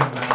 Amen.